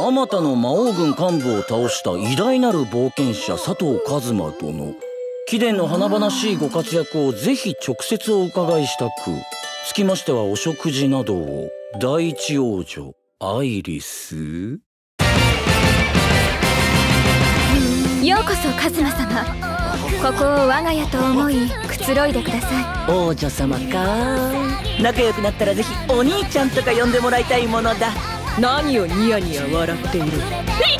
あまたの魔王軍幹部を倒した偉大なる冒険者佐藤一馬殿。貴殿の華々しいご活躍をぜひ直接お伺いしたくつきましてはお食事などを。第一王女アイリス。ようこそカズマ様。ここを我が家と思いくつろいでください。王女様か。仲良くなったらぜひお兄ちゃんとか呼んでもらいたいものだ何をニヤニヤ笑っている？い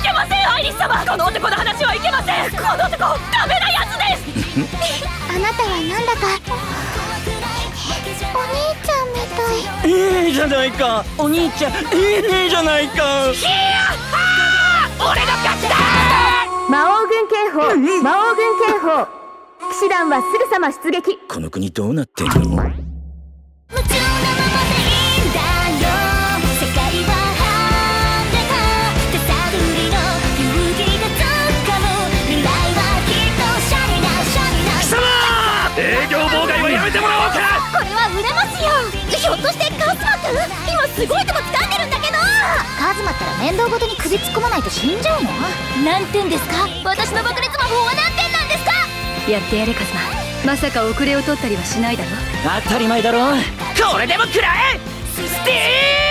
けませんアイリス様この男の話はいけません。この男ダメなやつです。あなたはなんだか？お兄ちゃんみたい。いいじゃないかお兄ちゃん。いいねじゃないか。ヒヤッ俺の勝ちだ魔王軍警報。魔王軍警報。騎士団はすぐさま出撃。この国どうなってんの？売れますよ。ひょっとしてカズマくん？今すごいとこ掴んでるんだけど。カズマったら面倒ごとに首突っ込まないと死んじゃうの？何点ですか？私の爆裂魔法は何点なんですか？やってやれカズマ。まさか遅れを取ったりはしないだろ？当たり前だろ。これでも食らえ！スティー